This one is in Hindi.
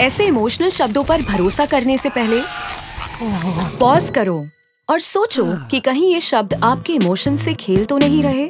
ऐसे इमोशनल शब्दों पर भरोसा करने से पहले पॉज करो और सोचो कि कहीं ये शब्द आपके इमोशन से खेल तो नहीं रहे।